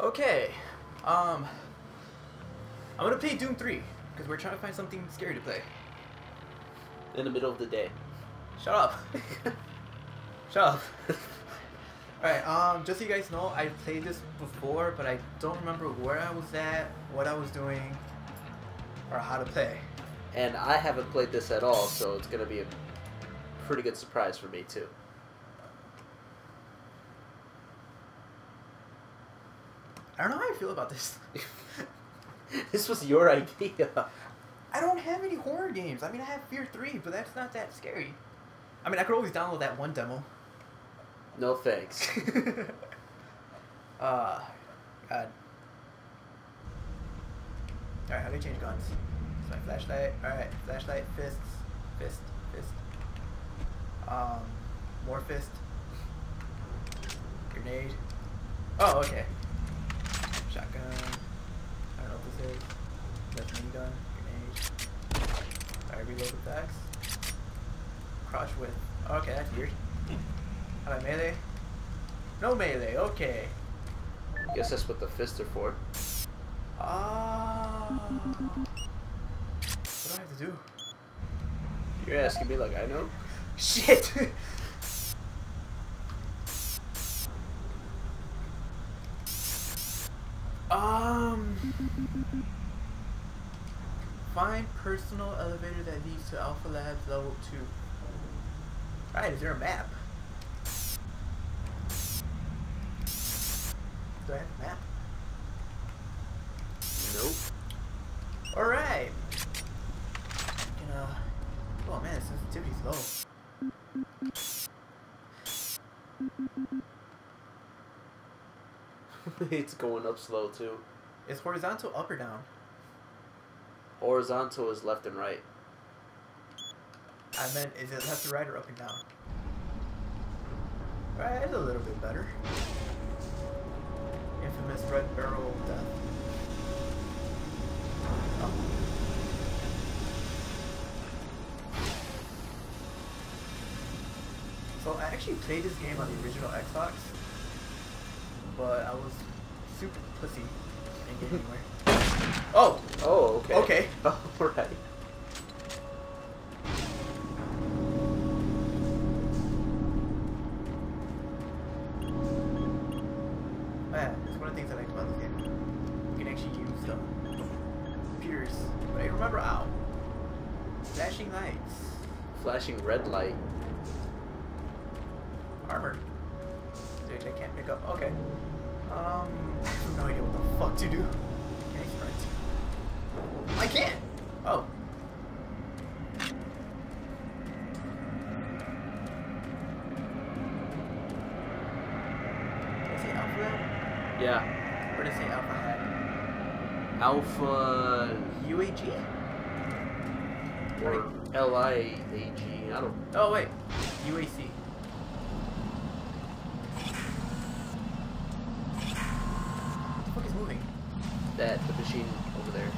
Okay. Um. I'm gonna play Doom 3 because we're trying to find something scary to play. In the middle of the day. Shut up. Shut up. Alright, um, just so you guys know, I played this before, but I don't remember where I was at, what I was doing, or how to play. And I haven't played this at all, so it's gonna be a pretty good surprise for me too. I don't know how I feel about this. this was your idea. I don't have any horror games. I mean, I have Fear 3, but that's not that scary. I mean, I could always download that one demo. No thanks. uh, God. Alright, how do you change guns? It's my flashlight. Alright, flashlight, fists, fist, fist. Um, more fist. Grenade. Oh, okay. Shotgun. I don't know what this is. That's mini gun. Grenade. Alright, reload with X. Crouch with. Okay, that's weird. How about melee? No melee, okay. Guess that's what the fists are for. Ah. what do I have to do? You're asking me like I know? Shit! um. Find personal elevator that leads to Alpha Labs level 2. Alright, is there a map? Do I have a map? Nope. Alright. Uh, oh man, sensitivity's low. it's going up slow too. Is horizontal up or down? Horizontal is left and right. I meant, is it left or right or up and down? Right, it's a little bit better. Infamous red barrel death. Oh. So I actually played this game on the original Xbox, but I was super pussy and get anywhere. Oh, Oh, okay. Okay. Alright. Man, it's one of the things I like about this game. You can actually use the computers. But I remember, ow. Flashing lights. Flashing red light. Armor. Dude, I can't pick up. Okay. Um, I have no idea what the fuck to do. Can I? I can't! Oh. Did I say Alpha? Yeah. Or did I say Alpha Hat? Alpha UAG? or L I A G. I don't. Oh wait, UAC. What the fuck is moving? That the machine over there.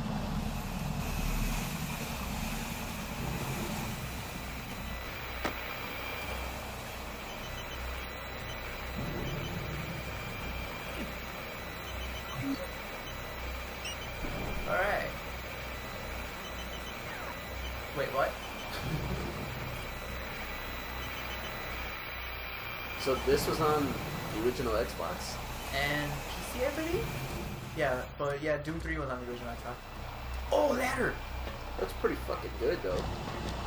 Alright. Wait, what? So this was on the original Xbox. And PC, I believe? Yeah, but yeah, Doom 3 was on the original Xbox. Oh, ladder! That's pretty fucking good though.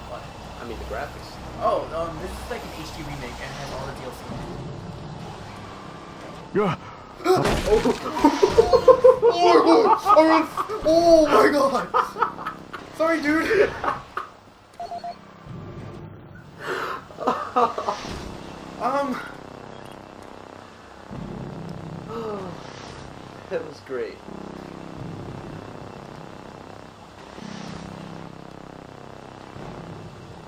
What? I mean the graphics. Oh, um, this is like an HD remake and has all the DLC. Yeah. Oh my god! Sorry, dude! um, Oh, that was great.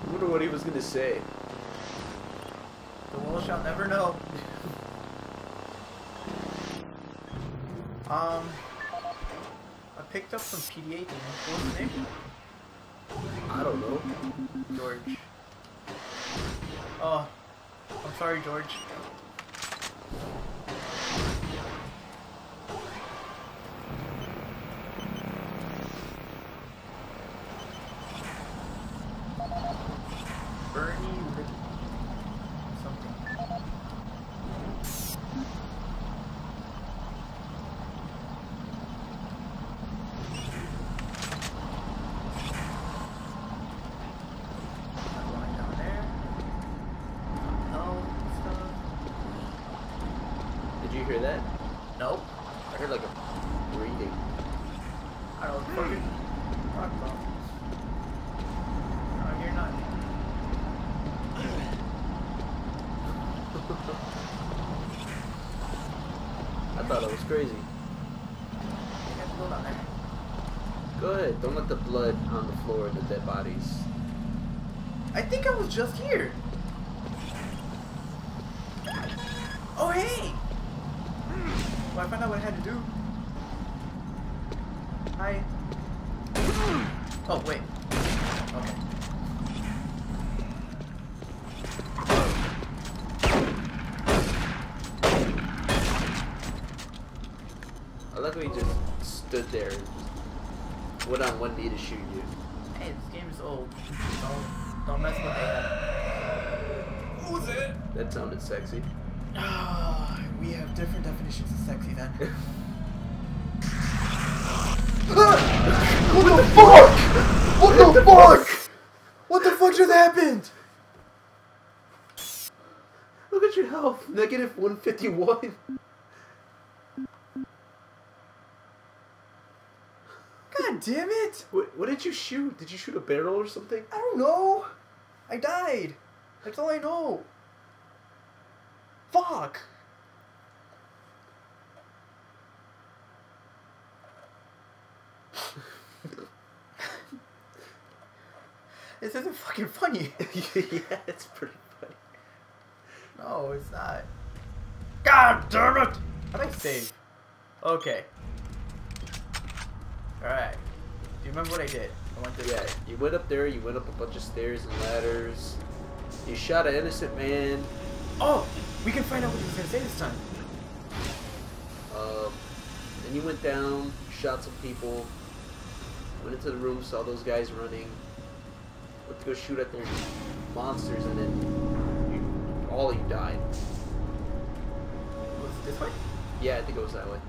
I wonder what he was gonna say. the world shall never know. Um, I picked up some PDA things. What was his name? I don't know. George. Oh, I'm sorry, George. you hear that? Nope. I heard like a breathing. I don't fucking rock ball. No, you're not. I thought it was crazy. You have to go down there. Go ahead. Don't let the blood on the floor and the dead bodies. I think I was just here. Oh hey! Hmm, well, I found out what I had to do. Hi. Oh wait. Okay. I like how he just stood there went on one knee to shoot you. Hey, this game is old. Don't don't mess with AI. Who's it? That sounded sexy. Ah, we have different definitions of sexy then. what the fuck? What the fuck? What the fuck just happened? Look at your health. Negative 151. God damn it! What, what did you shoot? Did you shoot a barrel or something? I don't know. I died. That's all I know. Fuck. this isn't fucking funny. yeah, it's pretty funny. No, it's not. God damn it! How do I save? Okay. Alright. Do you remember what I did? I went this Yeah, way. you went up there, you went up a bunch of stairs and ladders. You shot an innocent man. Oh! We can find out what he's gonna say this time. Um, then you went down, shot some people, went into the room, saw those guys running, went to go shoot at those monsters, and then you, all of you died. Was it this way? Yeah, I think it was that way.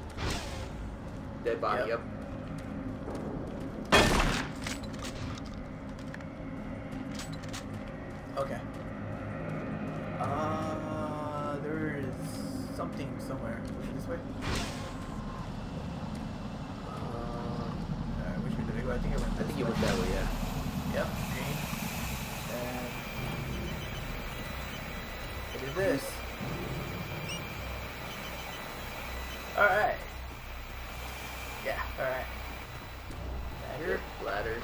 Dead body, Yep. yep. Okay. Uh, there is something somewhere. This way? Uh, Alright, which way did I go? I think I went I think you way. went that way, yeah. Yep, green. And what is this? Alright. Yeah, alright. Ladder. Ladder.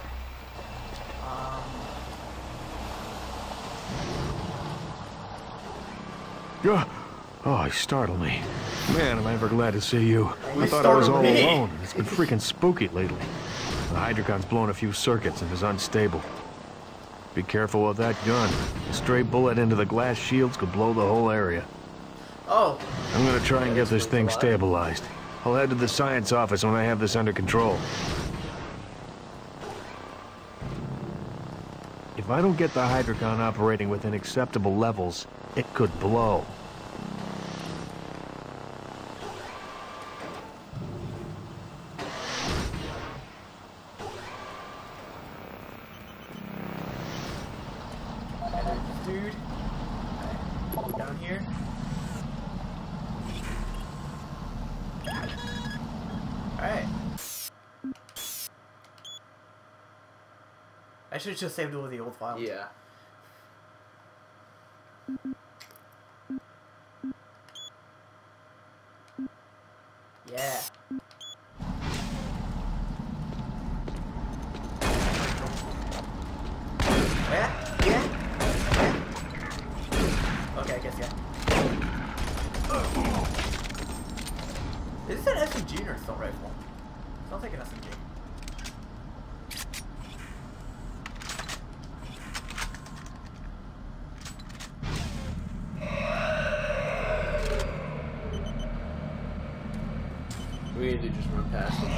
Um Yeah. Oh, you startled me. Man, am I ever glad to see you. You I thought I was all me. alone. It's been freaking spooky lately. The Hydrocon's blown a few circuits and is unstable. Be careful with that gun. A stray bullet into the glass shields could blow the whole area. Oh, I'm gonna try and get this thing stabilized. I'll head to the science office when I have this under control. If I don't get the Hydrocon operating within acceptable levels, it could blow. and there's this dude. Alright, Down here. Alright. I should just saved it with the old file. Yeah. Yeah. Yeah? Yeah? Yeah? Okay, I guess yeah. Is this an SMG or assault rifle? Sounds like an SMG. We need to just run past him.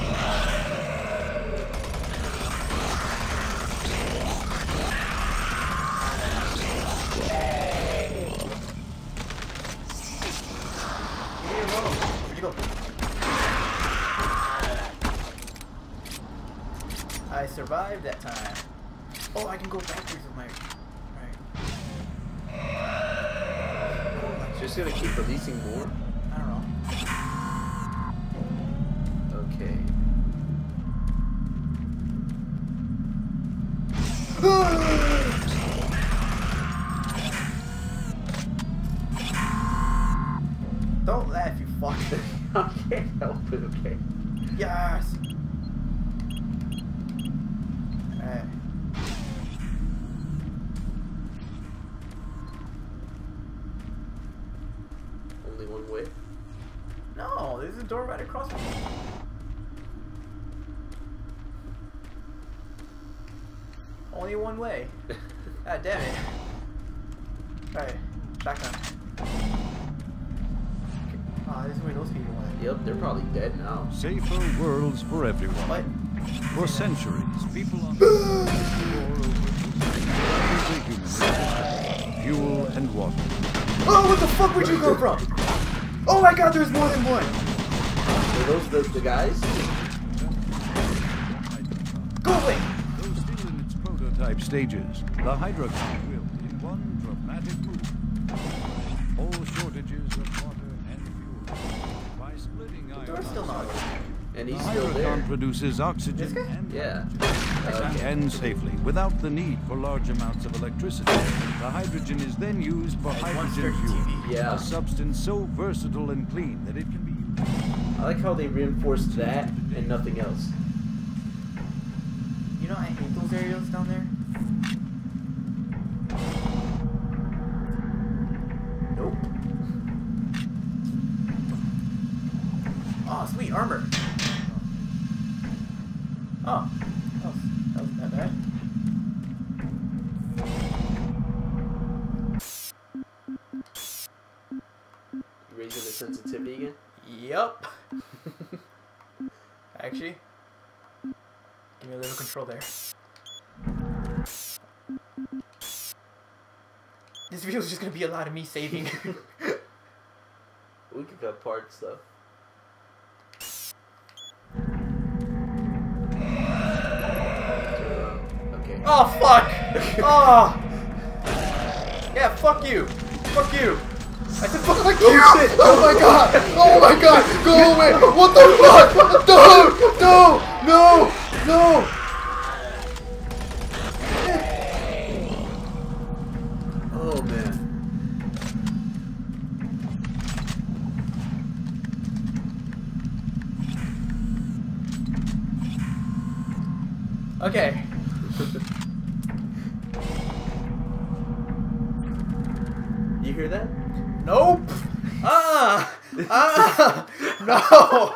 Leave me alone. You go? I survived that time. Oh, I can go backwards with my. Right. Just gonna keep releasing more. Door right across from me. Only one way. ah, damn it. Alright, shotgun. Ah, this is where those people went. Yep, they're probably dead now. Safer worlds for everyone. What? For centuries, people on the human resources, fuel and water. Oh, what the fuck would you go from? Oh my god, there's more than one! Are those the, the guys? Go away! Though still in its prototype stages, the Hydrocon will, in one dramatic move, all shortages of water and fuel. By splitting door's iron still not open. And the he's still there. Hydrocon produces oxygen This guy? and Yeah. Quickly and safely, without the need for large amounts of electricity. The hydrogen is then used for hydrogen fuel, Yeah. a substance so versatile and clean that it can be used. I like how they reinforced that and nothing else. You know I hate those areas down there? Nope. Oh, sweet armor. Oh, that, was, that wasn't that bad. You raising the sensitivity again? Yep. Actually, give me a little control there. This was just gonna be a lot of me saving. We could cut parts though. Okay. oh fuck! Oh! Yeah, fuck you! Fuck you! I said fuck oh, you! Oh my god! Oh my god! Go away! What the fuck? No! No! No! No! Oh man. Okay. You hear that? Nope! Ah! Ah! No!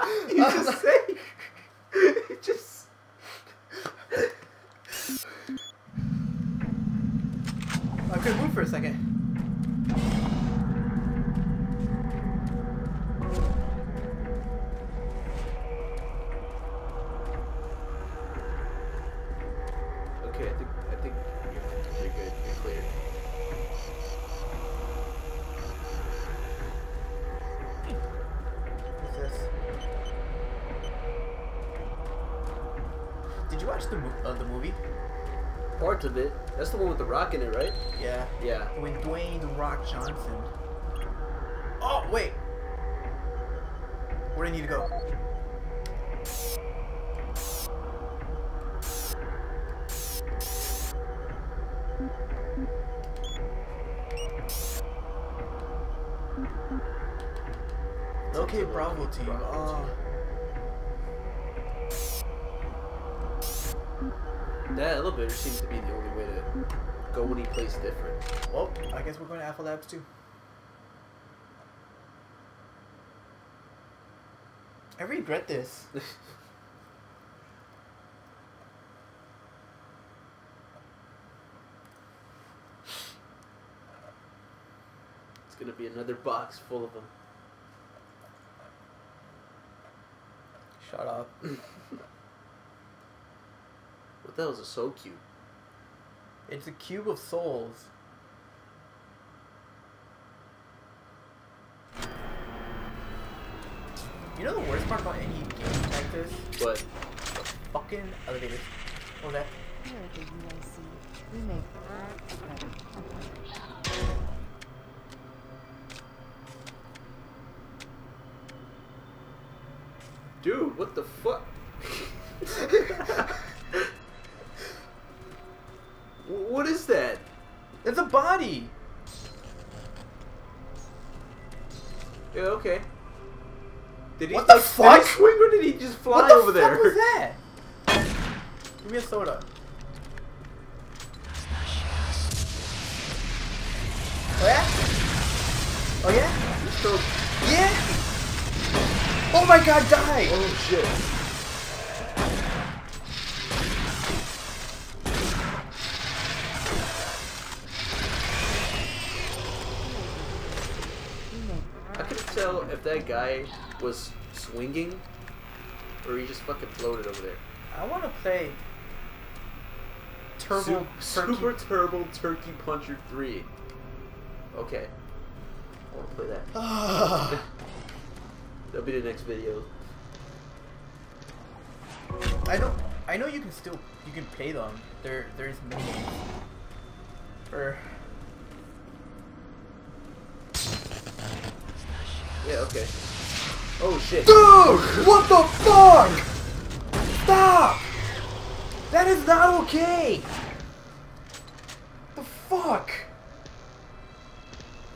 Did watch the mo- uh, the movie? Parts of it. That's the one with the rock in it, right? Yeah. Yeah. With Dwayne the Rock Johnson. Oh wait. Where do I need to go? Go any place different. Well, I guess we're going to Alpha Labs too. I regret this. It's gonna be another box full of them. Shut up. What the hell is a soul cube? It's a cube of souls. You know the worst part about any game like this? But The fucking elevators. What was that? Here at the UAC, we make art better. dude, what the fuck? Oh yeah? He's still- Yeah? Oh my god, die! Oh shit. I couldn't tell if that guy was swinging or he just fucking floated over there. I want to play Turbo Su- Turkey. Super Turbo Turkey Puncher 3. Okay. Play that. Ah. That'll be the next video. I know. I know you can still you can pay them. There there's mini games. For Yeah, okay. Oh shit. Dude! What the fuck? Stop! That is not okay! The fuck?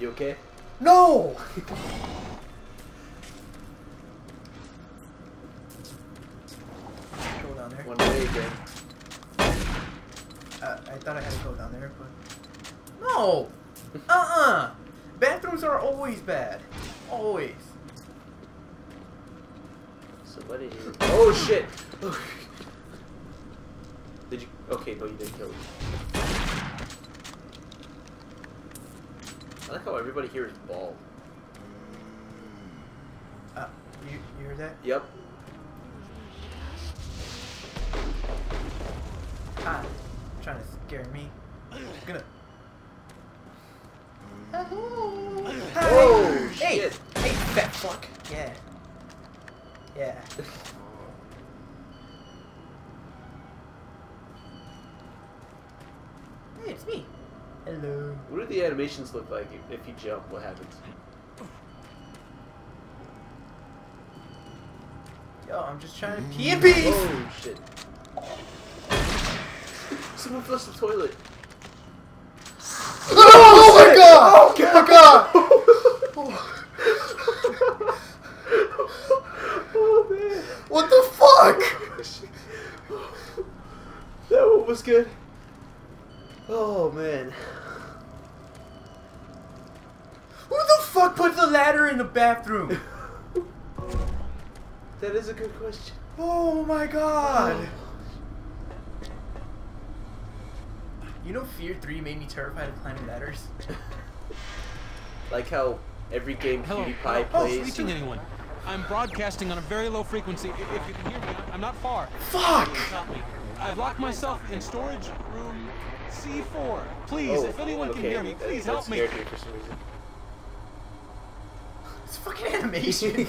You okay? No! go down there. One way again. Uh, I thought I had to go down there, but no. Uh-uh. Bathrooms are always bad. Always. Somebody here. Oh shit! Did you? Okay, no, you didn't kill him. I like how everybody here is bald. Uh, you you heard that? Yep. Ah, trying to scare me. Gonna. Hi. Oh, hey, shit. Hey, fat fuck. Yeah. Yeah. hey, it's me. Hello. What do the animations look like if, if you jump? What happens? Yo, I'm just trying to pee in peace. Oh shit! Someone flushed the toilet. Oh, oh my oh, god! Oh my god! oh man! What the fuck? That one was good. Oh man. Who the fuck put the ladder in the bathroom? That is a good question. Oh my god. Oh. You know Fear 3 made me terrified of climbing ladders? Like how every game Hello. PewDiePie Oh, plays. reaching anyone. I'm broadcasting on a very low frequency. If you can hear me, I'm not far. Fuck! I've locked myself in storage room C4. Please, Oh, if anyone okay. can hear me, please that help me. scared me for some reason. It's fucking animation.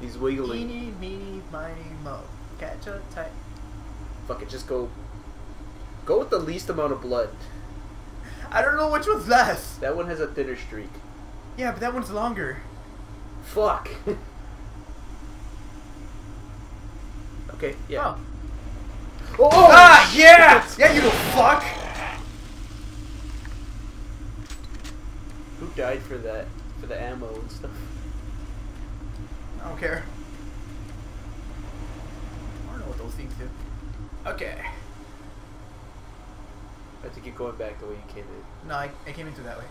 He's wiggling. Eeny, meeny, miny, mo. Catch a tight. Fuck it, just go. Go with the least amount of blood. I don't know which one's less. That one has a thinner streak. Yeah, but that one's longer. Fuck. okay, yeah. Oh. Oh, Ah, yeah! Yeah, you little fuck! Who died for that? For the ammo and stuff. I don't care. I don't know what those things do. Okay. I have to keep going back the way you came in. No, I, I came in through that way.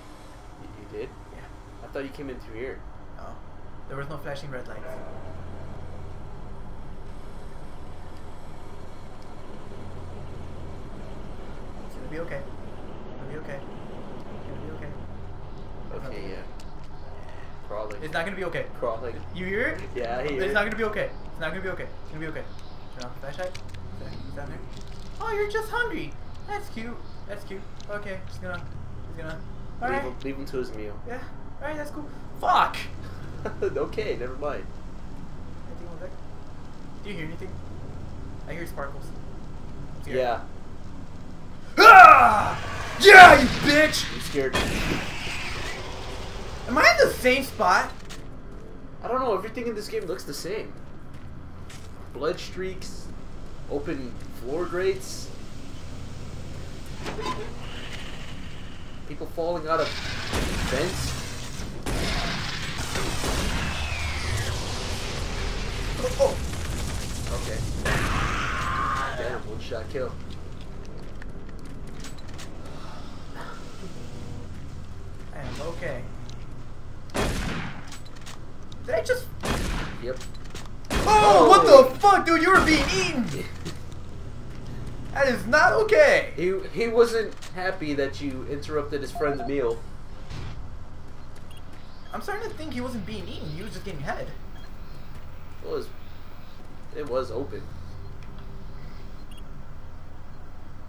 You, you did? Yeah. I thought you came in through here. Oh. There was no flashing red lights. It's gonna be okay. Gonna be okay. It'll be be okay. Okay, yeah. Crawling. It's not gonna be okay. Crawling. You hear it? Yeah, I hear It's it. not gonna be okay. It's not gonna be okay. It's gonna be okay. Turn off the flashlight. Is that- is that there? Oh, you're just hungry. That's cute. That's cute. Okay, just gonna, just gonna. Leave, Alright. him, leave him to his meal. Yeah. Alright, that's cool. Fuck. okay, never mind. Anything over there? Do you hear anything? I hear sparkles. Yeah, Ah! Yeah, you bitch! I'm scared. Same spot? I don't know, everything in this game looks the same. Blood streaks, open floor grates, people falling out of vents. oh. oh. Okay. Damn, one shot kill. I am okay. Did I just? Yep. Oh, what the fuck, dude? You were being eaten. That is not okay. He he wasn't happy that you interrupted his friend's meal. I'm starting to think he wasn't being eaten. He was just getting head. It was it was open.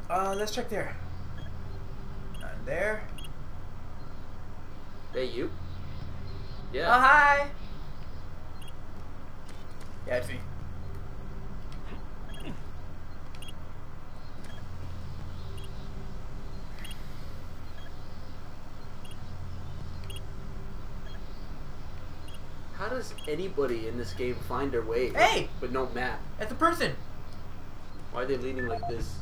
Uh, let's check there. Not there. Hey you. Yeah. Oh, hi. Yeah, it's me. How does anybody in this game find their way? Hey! With no map. That's a person. Why are they leaning like this?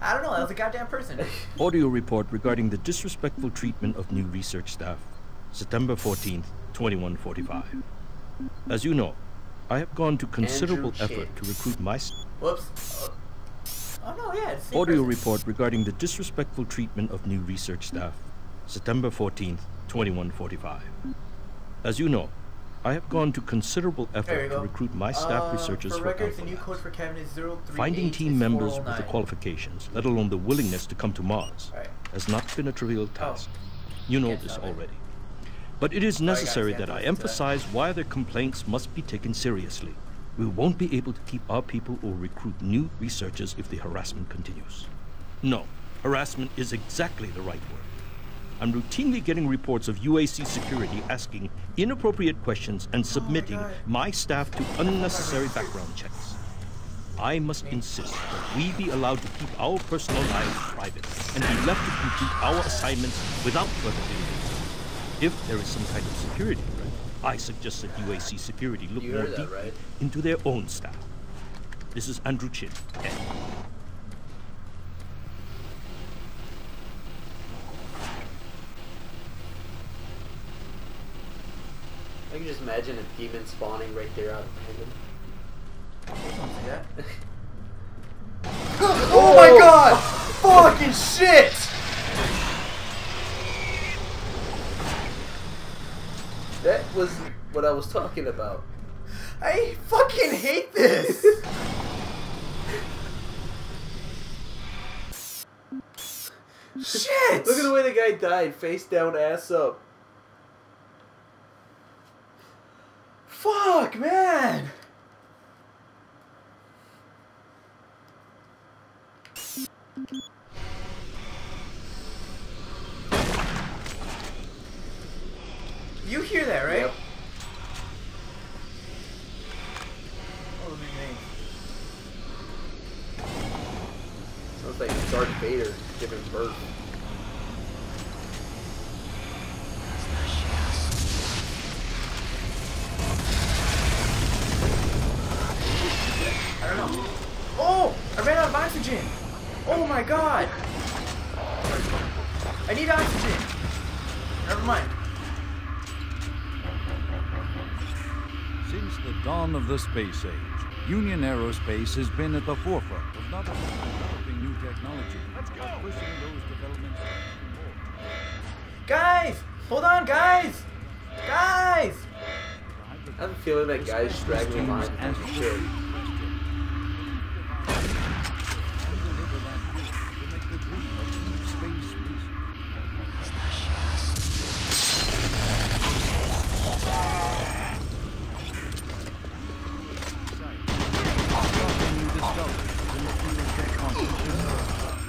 I don't know. That was a goddamn person. Audio report regarding the disrespectful treatment of new research staff. September 14th, 2145. As you know, I have gone to considerable effort to recruit my Whoops. Oh, oh no, yeah. It's audio person. report regarding the disrespectful treatment of new research staff. September 14th, 2145. As you know, I have gone to considerable effort to recruit my staff Uh, researchers for records, Alpha the new code for Kevin is 038 Finding team members with the qualifications, let alone the willingness to come to Mars, Right. has not been a trivial task. You know this already. But it is necessary that I listen to that. emphasize why their complaints must be taken seriously. We won't be able to keep our people or recruit new researchers if the harassment continues. No, harassment is exactly the right word. I'm routinely getting reports of UAC security asking inappropriate questions and submitting God. my staff to unnecessary background checks. I must insist that we be allowed to keep our personal lives private and be left to complete our assignments without further delay. If there is some kind of security threat, I suggest that UAC security look more heard that, deeply right? into their own staff. This is Andrew Chin. Ed. I can just imagine a demon spawning right there out of random. Don't say that. oh my god! Fucking shit! That was what I was talking about. I fucking hate this! Shit! Look at the way the guy died, face down, ass up. Fuck, man! You hear that, right? Yep. Oh, the big name. Sounds like Darth Vader giving birth. I don't know. Oh! I ran out of oxygen! Oh my god! I need oxygen! Never mind. Since the dawn of the space age, Union Aerospace has been at the forefront of not only developing new technology, but pushing those developments. Guys! Hold on, guys! Guys! I'm feeling that guy's straggling behind As the shit.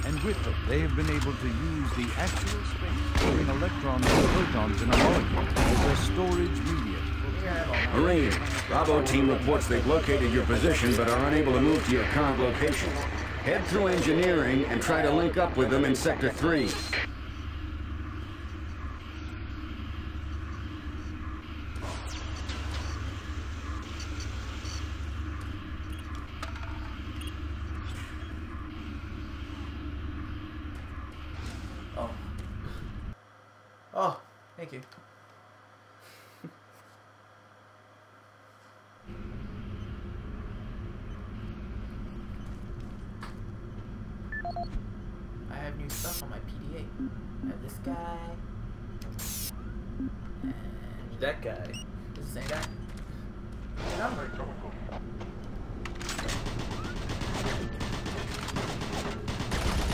And with them, they have been able to use the actual space between electrons and protons in a molecule as a storage medium. Marine, Bravo team reports they've located your position but are unable to move to your current location. Head through engineering and try to link up with them in Sector 3. Oh. Oh, thank you. New stuff on my PDA. I have this guy. And That guy. this is the same guy. Number.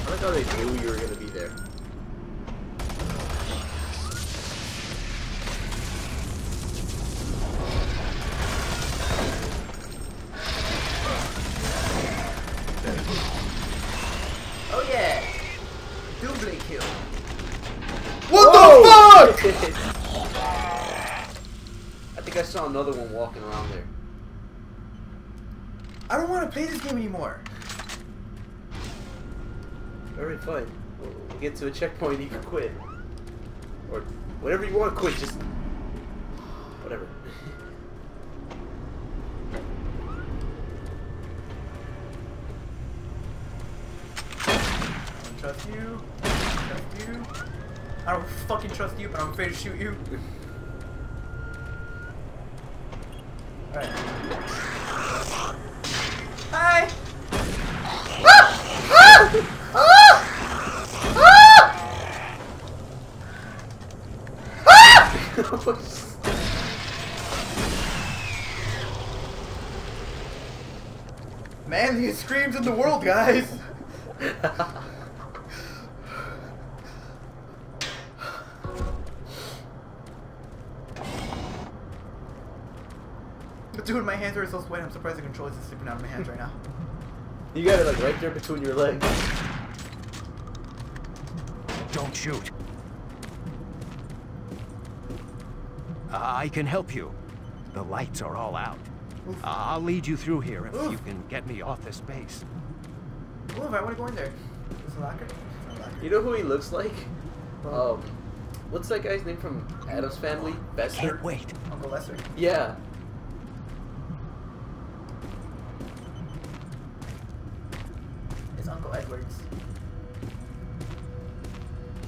I like how they knew you were gonna saw another one walking around there. I don't want to play this game anymore. Alright, fine. We'll, we'll get to a checkpoint, you can quit. Or whatever you want to quit, just. Whatever. I don't trust you. I don't trust you. I don't fucking trust you, but I'm afraid to shoot you. Alright. Hi! Manliest screams in the world, guys! Dude, my hands are so sweaty. I'm surprised the controller isn't slipping out of my hands right now. you got it like right there between your legs. Don't shoot. I can help you. The lights are all out. I'll lead you through here if you can get me off this base. Ooh, if I want to go in there. Is it a locker? It's not a locker. You know who he looks like? Um, what's that guy's name from Addams Family? Bester? Can't wait. Uncle Lester. Yeah. It's Uncle Edwards.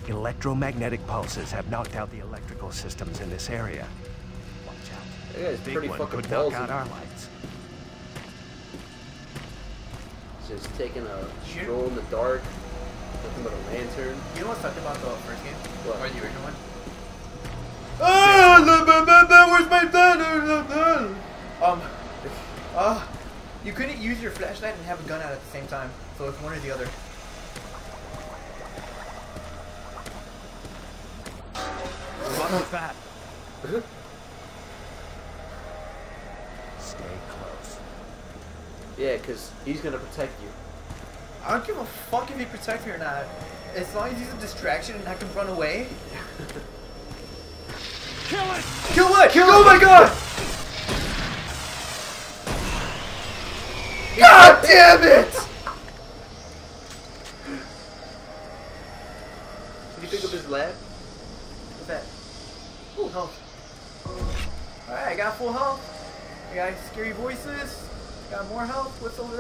Electromagnetic pulses have knocked out the electrical systems in this area. Watch out. That guy's pretty one fucking could knock ballsy. out our lights. Just taking a stroll in the dark. Nothing but a lantern. You know what's sucked about the first game? What? Or the original one? Ah, where's my pen? Um, uh, you couldn't use your flashlight and have a gun out at the same time. So it's one or the other. Run with that. Stay close. Yeah, because he's gonna protect you. I don't give a fuck if he protects me or not. As long as he's a distraction and I can run away. Kill it! Kill what? Kill Oh my god! God damn it! Did you pick up his lab? What's that? Full health. Alright, I got full health. I got scary voices. Got more health. What's over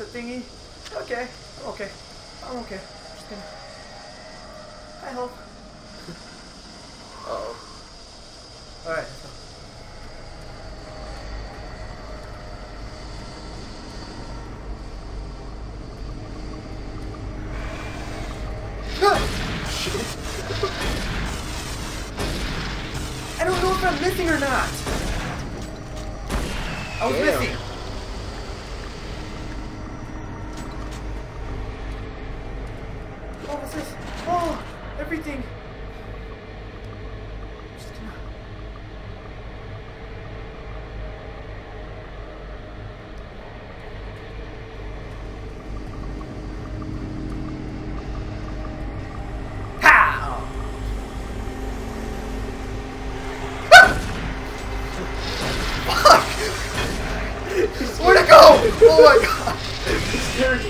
Oh, thingy. Okay. I'm okay. I'm okay. Just gonna. Hi, health. Uh oh. Alright. I don't know if I'm missing or not. I was Damn. missing.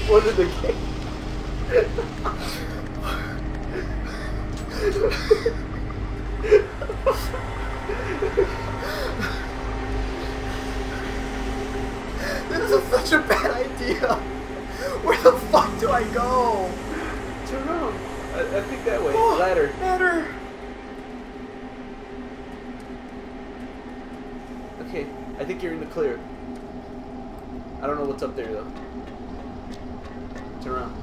One of the game. This is such a bad idea. Where the fuck do I go? Turn around. I, I think that way. Oh, Ladder. Ladder. Okay, I think you're in the clear. I don't know what's up there though. Turn around.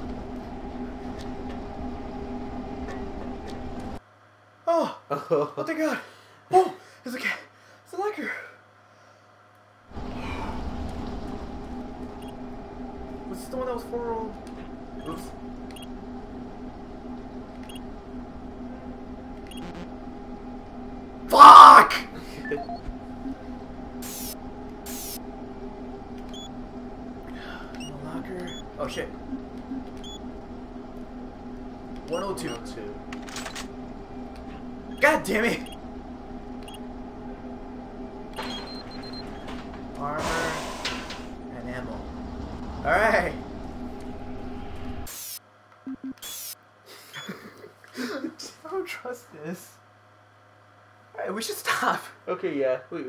Oh! oh thank God! Oh! It's okay. It's a liquor! This the one that was four damn it! Armor and ammo. Alright. I don't trust this. Alright, we should stop. Okay, yeah. We,